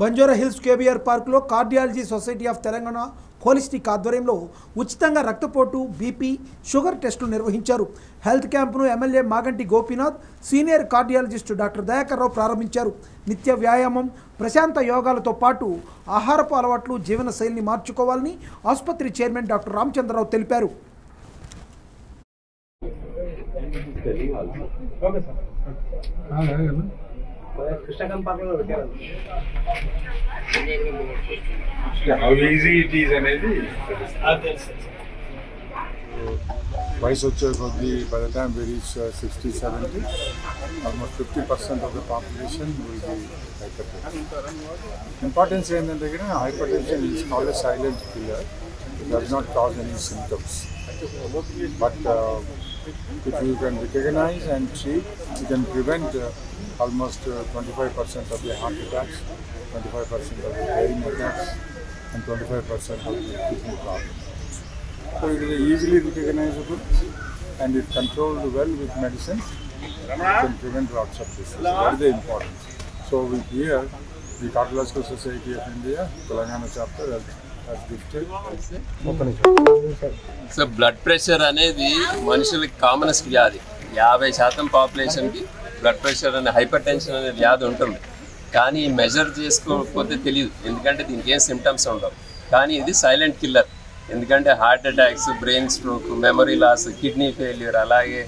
Banjara hills KBR పార్కులో cardiology society of Telangana holistic ఆధ్వర్యంలో ఉచితంగా రక్తపోటు బీపీ షుగర్ టెస్టులు నిర్వహించారు. Health క్యాంపును MLA Maganti Gopinath senior cardiologist doctor Dayakar Rao ప్రారంభించారు. నిత్య వ్యాయామం ప్రశాంత యోగాలతో పాటు ఆహారపు అలవాట్లు జీవన శైలిని మార్చుకోవాలని ఆసుపత్రి చైర్మన్ డాక్టర్ రామచంద్రరావు తెలిపారు. హౌ ఈజీ ఇట్ ఈజ్ అనేది వయసు వచ్చే కొద్దీ by the time we reach sixty seventy almost fifty percent of the population will be importance ఏంటంటే ఇక్కడ hypertension is called silent killer does not cause any symptoms. But uh, if you can recognize and treat, you can prevent uh, almost uh, 25% of the heart attacks, 25% of the brain attacks, and 25% of the kidney problems. So it is easily recognizable, and if controlled well with medicines, you can prevent lots of diseases. That is the importance. So we here the Cardiological society of India Telangana chapter so blood pressure అనేది మనుషులకి commonest వ్యాధి. యాభై శాతం పాపులేషన్కి blood pressure అనే hypertension అనే వ్యాధి ఉంటుంది. కానీ మెజర్ చేసుకోకపోతే తెలియదు ఎందుకంటే దీనికి ఏం సిమ్టమ్స్ ఉండవు. కానీ ఇది సైలెంట్ కిల్లర్ ఎందుకంటే heart attacks brain stroke memory loss kidney failure అలాగే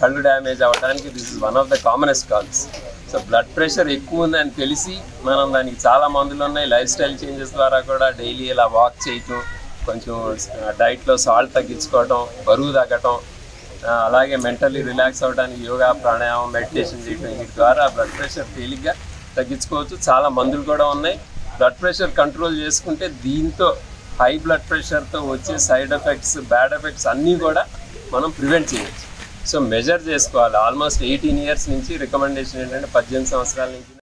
కళ్ళు డ్యామేజ్ అవ్వడానికి this is one of the commonest causes so blood pressure ఎక్కువ ఉందని తెలిసి మనం దానికి చాలా మందులు ఉన్నాయి. లైఫ్ స్టైల్ చేంజెస్ ద్వారా కూడా డైలీ ఇలా వాక్ చేయటం కొంచెం డైట్లో సాల్ట్ తగ్గించుకోవటం బరువు తగ్గటం అలాగే మెంటల్లీ రిలాక్స్ అవ్వడానికి యోగా ప్రాణాయామం మెడిటేషన్ చేయటం వీటి ద్వారా బ్లడ్ ప్రెషర్ తేలిగ్గా తగ్గించుకోవచ్చు. చాలా మందులు కూడా ఉన్నాయి. బ్లడ్ ప్రెషర్ కంట్రోల్ చేసుకుంటే దీంతో హై బ్లడ్ ప్రెషర్తో వచ్చే సైడ్ ఎఫెక్ట్స్ బ్యాడ్ ఎఫెక్ట్స్ అన్నీ కూడా మనం ప్రివెంట్ చేయవచ్చు సో మెజర్ చేసుకోవాలి. ఆల్మోస్ట్ ఎయిటీన్ ఇయర్స్ నుంచి రికమెండేషన్ ఏంటంటే పద్దెనిమిది సంవత్సరాల నుంచి